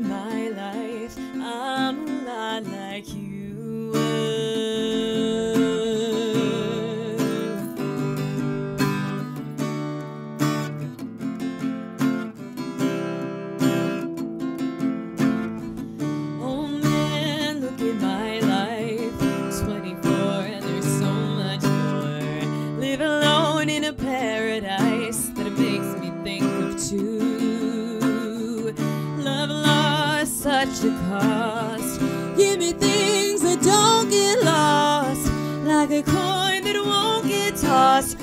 my life. I'm a lot like you. Give me things that don't get lost, like a coin that won't get tossed.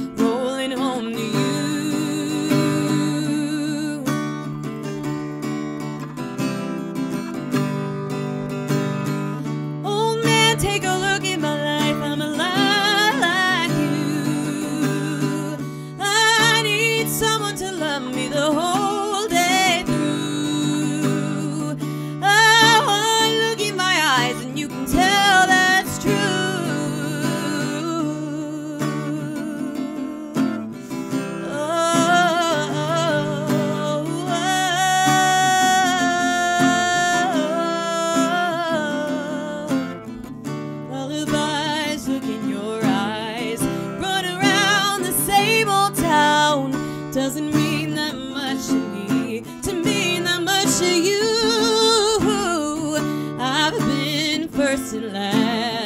doesn't mean that much to me, to mean that much to you. I've been first and last.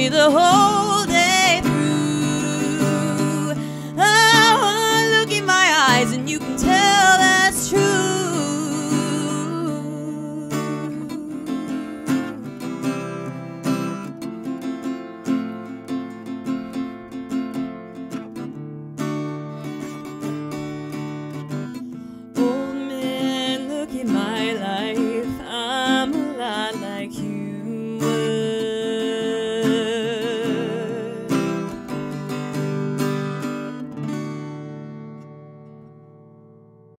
me the whole day through. Oh, look in my eyes and you can tell that's true. Old man, look at my life. I'm a lot like you.